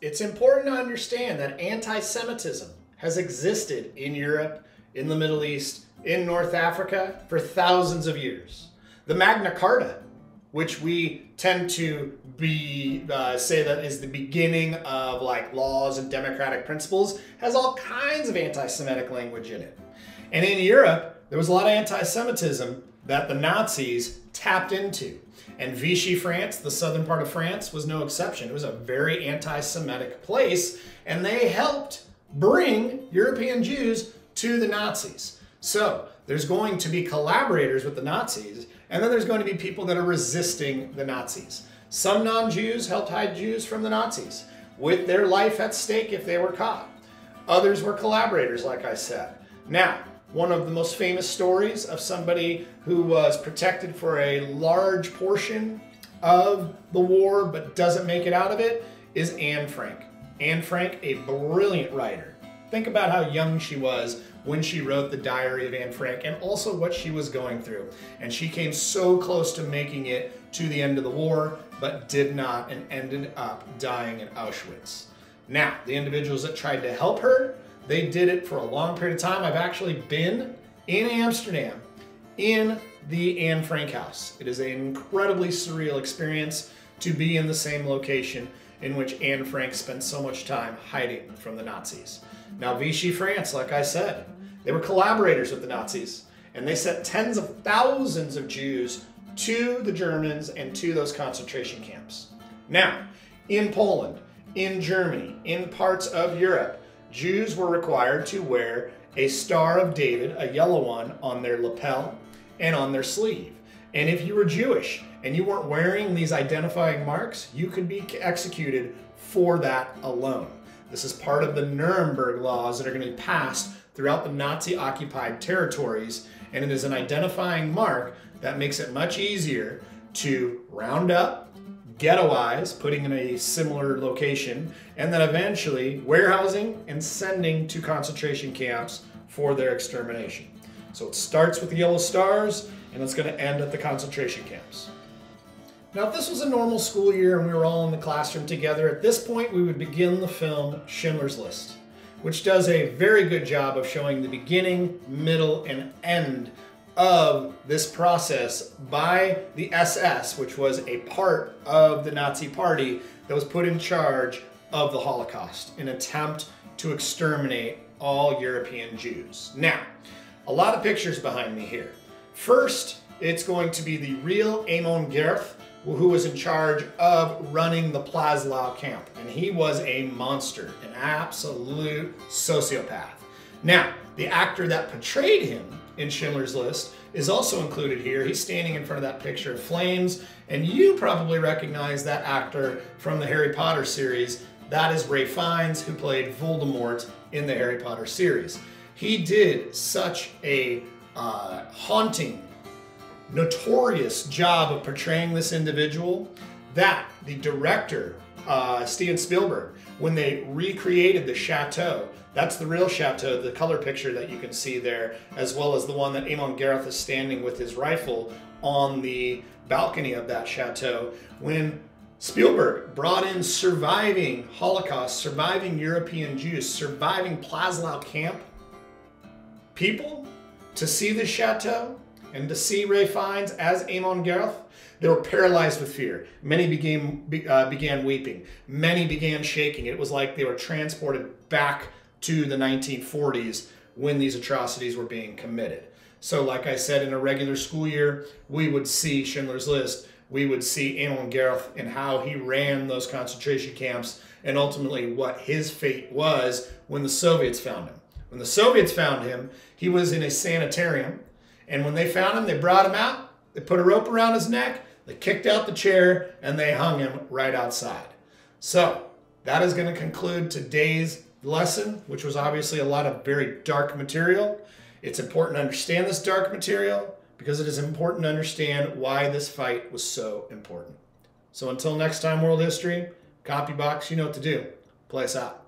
it's important to understand that anti Semitism has existed in Europe, in the Middle East, in North Africa for thousands of years. The Magna Carta, which we tend to be uh, say that is the beginning of like laws and democratic principles, has all kinds of anti-Semitic language in it. And in Europe, there was a lot of anti-Semitism that the Nazis tapped into. And Vichy France, the southern part of France, was no exception. It was a very anti Semitic place, and they helped bring European Jews to the Nazis. So there's going to be collaborators with the Nazis, and then there's going to be people that are resisting the Nazis. Some non Jews helped hide Jews from the Nazis with their life at stake if they were caught. Others were collaborators, like I said. Now, one of the most famous stories of somebody who was protected for a large portion of the war but doesn't make it out of it is Anne Frank. Anne Frank, a brilliant writer. Think about how young she was when she wrote the Diary of Anne Frank and also what she was going through. And she came so close to making it to the end of the war, but did not and ended up dying in Auschwitz. Now, the individuals that tried to help her they did it for a long period of time. I've actually been in Amsterdam in the Anne Frank house. It is an incredibly surreal experience to be in the same location in which Anne Frank spent so much time hiding from the Nazis. Now, Vichy France, like I said, they were collaborators with the Nazis, and they sent tens of thousands of Jews to the Germans and to those concentration camps. Now, in Poland, in Germany, in parts of Europe, Jews were required to wear a Star of David, a yellow one, on their lapel and on their sleeve. And if you were Jewish and you weren't wearing these identifying marks, you could be executed for that alone. This is part of the Nuremberg laws that are going to be passed throughout the Nazi occupied territories, and it is an identifying mark that makes it much easier to round up ghettoize, putting in a similar location, and then eventually warehousing and sending to concentration camps for their extermination. So it starts with the yellow stars and it's going to end at the concentration camps. Now, if this was a normal school year and we were all in the classroom together, at this point we would begin the film Schindler's List, which does a very good job of showing the beginning, middle, and end of this process by the SS, which was a part of the Nazi Party that was put in charge of the Holocaust, an attempt to exterminate all European Jews. Now, a lot of pictures behind me here. First, it's going to be the real Amon Gerth, who was in charge of running the Płaszów camp. And he was a monster, an absolute sociopath. Now, the actor that portrayed him in Schindler's List is also included here. He's standing in front of that picture of flames, and you probably recognize that actor from the Harry Potter series. That is Ralph Fiennes, who played Voldemort in the Harry Potter series. He did such a uh, haunting, notorious job of portraying this individual that the director, uh, Steven Spielberg, when they recreated the chateau, that's the real chateau, the color picture that you can see there, as well as the one that Amon Gareth is standing with his rifle on the balcony of that chateau. When Spielberg brought in surviving Holocaust, surviving European Jews, surviving Płaszów camp people to see the chateau and to see Ralph Fiennes as Amon Gareth, they were paralyzed with fear. Many began, uh, began weeping. Many began shaking. It was like they were transported back to the 1940s when these atrocities were being committed. So, like I said, in a regular school year, we would see Schindler's List. We would see Amon Gareth and how he ran those concentration camps and ultimately what his fate was when the Soviets found him. When the Soviets found him, he was in a sanitarium. And when they found him, they brought him out, they put a rope around his neck, they kicked out the chair, and they hung him right outside. So, that is going to conclude today's lesson, which was obviously a lot of very dark material. It's important to understand this dark material because it is important to understand why this fight was so important. So until next time, world history, copy box, you know what to do. Play us out.